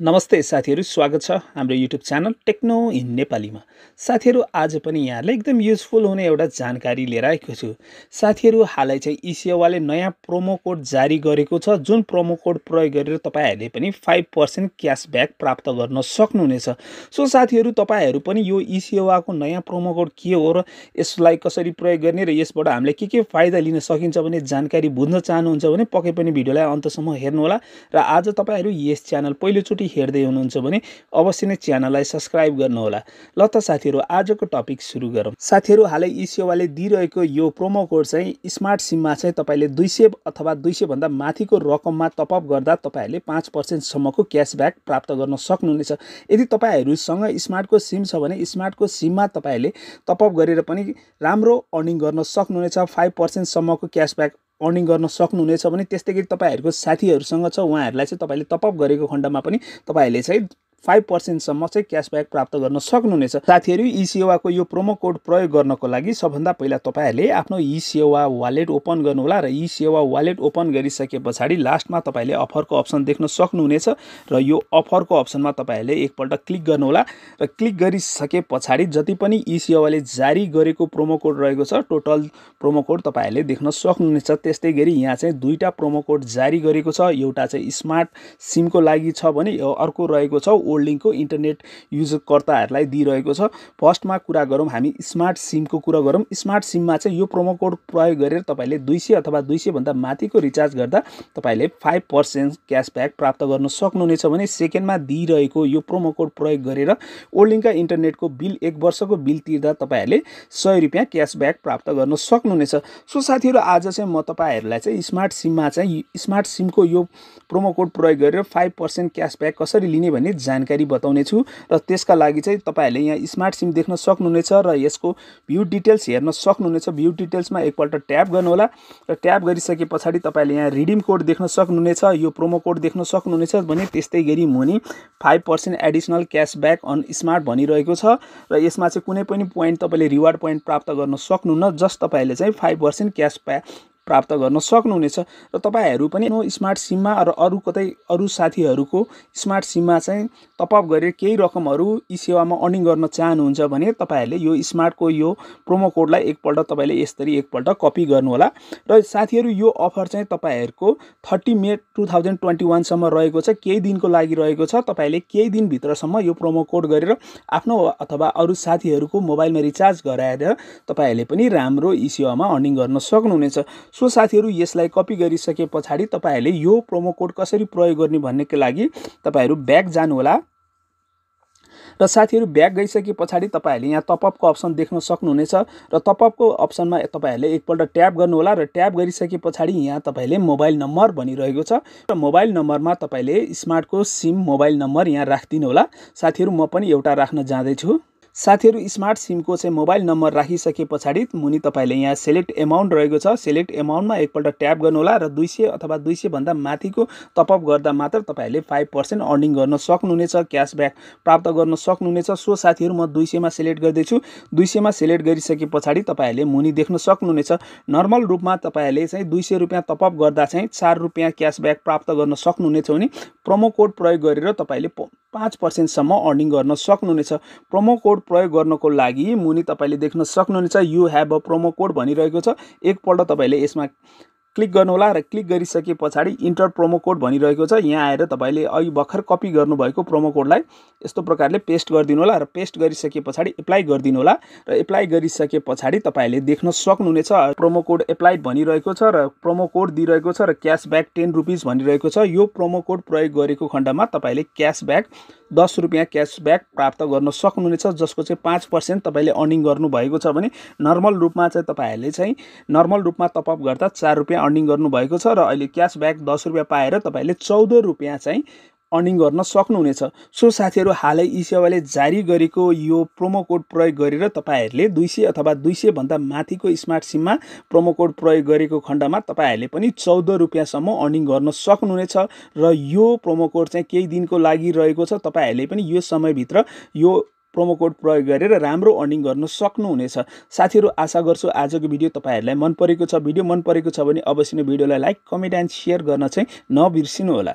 नमस्ते साथीहरू स्वागत छ हाम्रो युट्युब च्यानल टेक्नो इन नेपालीमा। साथीहरू आज पनि यहाँलाई एकदम युजफुल हुने एउटा जानकारी लिएर आएको छु। साथीहरू हालै चाहिँ इसिओवाले नयाँ प्रोमो कोड जारी गरेको छ। जुन प्रोमो कोड प्रयोग गरेर तपाईँहरूले पनि फाइभ पर्सेन्ट क्यासब्याक प्राप्त गर्न सक्नुहुनेछ। सो साथीहरू तपाईँहरू पनि यो इसिओवाको नयाँ प्रोमो कोड के हो र यसलाई कसरी प्रयोग गर्ने र यसबाट हामीले के के फाइदा लिन सकिन्छ भने जानकारी बुझ्न चाहनुहुन्छ भने पक्कै पनि भिडियोलाई अन्तसम्म हेर्नुहोला। र आज तपाईँहरू यस च्यानल पहिलोचोटि हेर्दै हुनुहुन्छ भने अवश्य नै च्यानललाई सब्सक्राइब गर्नुहोला। ल त साथीहरू आजको टपिक सुरु गरौँ। साथीहरू हालै इसिओवाले दिइरहेको यो प्रोमो कोड चाहिँ स्मार्ट सिममा चाहिँ तपाईँले दुई सय अथवा दुई सयभन्दा माथिको रकममा टपअप गर्दा तपाईँहरूले पाँच पर्सेन्टसम्मको क्यासब्याक प्राप्त गर्न सक्नुहुनेछ। यदि तपाईँहरूसँग स्मार्टको सिम छ भने स्मार्टको सिममा तपाईँहरूले टपअप गरेर पनि राम्रो अर्निङ गर्न सक्नुहुनेछ। फाइभ पर्सेन्टसम्मको क्यासब्याक अर्निङ गर्न सक्नुहुनेछ भने त्यस्तै गरी तपाईँहरूको साथीहरूसँग छ उहाँहरूलाई चाहिँ तपाईँले टपअप गरेको खण्डमा पनि तपाईँहरूले चाहिँ फाइभ पर्सेन्टसम्म चाहिँ क्यासब्याक प्राप्त गर्न सक्नुहुनेछ। साथीहरू ई सेवाको यो प्रोमो कोड प्रयोग गर्नको लागि सबभन्दा पहिला तपाईँहरूले आफ्नो ई सेवा वालेट ओपन गर्नुहोला र ई सेवा वालेट ओपन गरिसके पछाडि लास्टमा तपाईँले अफरको अप्सन देख्न सक्नुहुनेछ र यो अफरको अप्सनमा तपाईँहरूले एकपल्ट क्लिक गर्नुहोला र क्लिक गरिसके पछाडि जति पनि ई सेवाले जारी गरेको प्रोमो कोड रहेको छ टोटल प्रोमो कोड तपाईँहरूले देख्न सक्नुहुनेछ। त्यस्तै गरी यहाँ चाहिँ दुईवटा प्रोमो कोड जारी गरेको छ एउटा चाहिँ स्मार्ट सिमको लागि छ भने अर्को रहेको छ ओल्डिङको इन्टरनेट युजकर्ताहरूलाई दिइरहेको छ। फर्स्टमा कुरा गरौँ हामी स्मार्ट सिमको कुरा गरौँ। स्मार्ट सिममा चाहिँ यो प्रोमो कोड प्रयोग गरेर तपाईँले दुई सय अथवा दुई सयभन्दा माथिको रिचार्ज गर्दा तपाईँले फाइभ पर्सेन्ट क्यासब्याक प्राप्त गर्न सक्नुहुनेछ भने सेकेन्डमा दिइरहेको यो प्रोमो कोड प्रयोग गरेर ओल्डिङका इन्टरनेटको बिल एक वर्षको बिल तिर्दा तपाईँहरूले सय रुपियाँ क्यासब्याक प्राप्त गर्न सक्नुहुनेछ। सो साथीहरू आज चाहिँ म तपाईँहरूलाई चाहिँ स्मार्ट सिममा चाहिँ स्मार्ट सिमको यो प्रोमो कोड प्रयोग गरेर फाइभ पर्सेन्ट क्यासब्याक कसरी लिने भन्ने जान जानकारी बताउने छु र त्यसका लागि चाहिँ तपाईँहरूले यहाँ स्मार्ट सिम देख्न सक्नुहुनेछ र यसको भ्यू डिटेल्स हेर्न सक्नुहुनेछ। भ्यू डिटेल्समा एकपल्ट ट्याप गर्नुहोला र ट्याप गरिसके पछाडि तपाईँले यहाँ रिडिम कोड देख्न सक्नुहुनेछ। यो प्रोमो कोड देख्न सक्नुहुनेछ भने त्यस्तै गरी मुनि five percent additional cashback on smart भनिरहेको छ र यसमा चाहिँ कुनै पनि पोइन्ट तपाईँले रिवार्ड पोइन्ट प्राप्त गर्न सक्नुहुन्न। जस्ट तपाईँहरूले चाहिँ फाइभ पर्सेन्ट क्यासब्याक प्राप्त गर्न सक्नुहुनेछ। र तपाईँहरू पनि स्मार्ट सिममा र अरू कतै अरू साथीहरूको स्मार्ट सिममा चाहिँ टपअप गरेर केही रकमहरू यी सेवामा अर्निङ गर्न चाहनुहुन्छ भने तपाईँहरूले यो स्मार्टको यो प्रोमो कोडलाई एकपल्ट तपाईँले यसरी एकपल्ट कपी गर्नुहोला। र साथीहरू यो अफर चाहिँ तपाईँहरूको thirty May two thousand twenty वानसम्म रहेको छ केही दिनको लागि रहेको छ। तपाईँले केही दिनभित्रसम्म यो प्रोमो कोड गरेर आफ्नो अथवा अरू साथीहरूको मोबाइलमा रिचार्ज गराएर तपाईँहरूले पनि राम्रो यी सेवामा अर्निङ गर्न सक्नुहुनेछ। सो साथीहरू यसलाई कपी गरिसके पछाडि तपाईँहरूले यो प्रोमो कोड कसरी प्रयोग गर्ने भन्नेको लागि तपाईँहरू ब्याक जानुहोला। र साथीहरू ब्याक गइसके पछाडि तपाईँहरूले यहाँ टपअपको अप्सन देख्न सक्नुहुनेछ र टपअपको अप्सनमा तपाईँहरूले एकपल्ट ट्याप गर्नुहोला र ट्याप गरिसके पछाडि यहाँ तपाईँले मोबाइल नम्बर भनिरहेको छ र मोबाइल नम्बरमा तपाईँले स्मार्टको सिम मोबाइल नम्बर यहाँ राखिदिनु होला साथीहरू म पनि एउटा राख्न जाँदैछु। साथीहरू स्मार्ट सिमको चाहिँ मोबाइल नम्बर राखिसके पछाडि मुनि तपाईँले यहाँ सेलेक्ट एमाउन्ट रहेको छ। सेलेक्ट एमाउन्टमा एकपल्ट ट्याप गर्नुहोला र दुई सय अथवा दुई सयभन्दा माथिको टपअप गर्दा मात्र तपाईँहरूले फाइभ पर्सेन्ट अर्निङ गर्न सक्नुहुनेछ क्यासब्याक प्राप्त गर्न सक्नुहुनेछ। सो साथीहरू म दुई सयमा सेलेक्ट गर्दैछु। दुई सयमा सेलेक्ट गरिसके पछाडि तपाईँहरूले मुनि देख्न सक्नुहुनेछ। नर्मल रूपमा तपाईँहरूले चाहिँ दुई सय रुपियाँ टपअप गर्दा चाहिँ चार रुपियाँ क्यासब्याक प्राप्त गर्न सक्नुहुनेछ भने प्रोमो कोड प्रयोग गरेर तपाईँले पाँच पर्सेन्टसम्म अर्निङ गर्न सक्नुहुनेछ। प्रोमो कोड प्रयोग गर्नको लागि मुनि तपाईँले देख्न सक्नुहुनेछ। You have a promo code भनिरहेको छ। एकपल्ट तपाईँले यसमा क्लिक गर्नुहोला र क्लिक गरिसके पछाडि इन्टर प्रोमो कोड भनिरहेको छ। यहाँ आएर तपाईँले अघि भर्खर कपी गर्नुभएको प्रोमो कोडलाई यस्तो प्रकारले पेस्ट गरिदिनु होला र पेस्ट गरिसके पछाडि एप्लाई गरिदिनु होला र एप्लाई गरिसके पछाडि तपाईँले देख्न सक्नुहुनेछ प्रोमो कोड एप्लाइड भनिरहेको छ र प्रोमो कोड दिइरहेको छ र क्यासब्याक टेन रुपिस भनिरहेको छ। यो प्रोमो कोड प्रयोग गरेको खण्डमा तपाईँले क्यासब्याक दस रुपियाँ क्यासब्याक प्राप्त गर्न सक्नुहुनेछ जसको चाहिँ पाँच पर्सेन्ट तपाईँले अर्निङ गर्नुभएको छ भने नर्मल रूपमा चाहिँ तपाईँहरूले चाहिँ नर्मल रूपमा टपअप गर्दा चार रुपियाँ अर्निङ गर्नुभएको छ र अहिले क्यासब्याक दस रुपियाँ पाएर तपाईँले चौध रुपियाँ चाहिँ अर्निङ गर्न सक्नुहुनेछ। सो साथीहरू हालै ई सेवाले जारी गरेको यो प्रोमो कोड प्रयोग गरेर तपाईँहरूले दुई सय अथवा दुई सयभन्दा माथिको स्मार्ट सिममा प्रोमो कोड प्रयोग गरेको खण्डमा तपाईँहरूले पनि चौध रुपियाँसम्म अर्निङ गर्न सक्नुहुनेछ र यो प्रोमो कोड चाहिँ केही दिनको लागि रहेको छ। तपाईँहरूले पनि यो समयभित्र यो प्रोमो कोड प्रयोग गरेर राम्रो अर्निङ गर्न सक्नुहुनेछ। साथीहरू आशा गर्छु आजको भिडियो तपाईँहरूलाई मन परेको छ। भिडियो मन परेको छ भने अवश्य नै भिडियोलाई लाइक कमेन्ट एन्ड सेयर गर्न चाहिँ नबिर्सिनु होला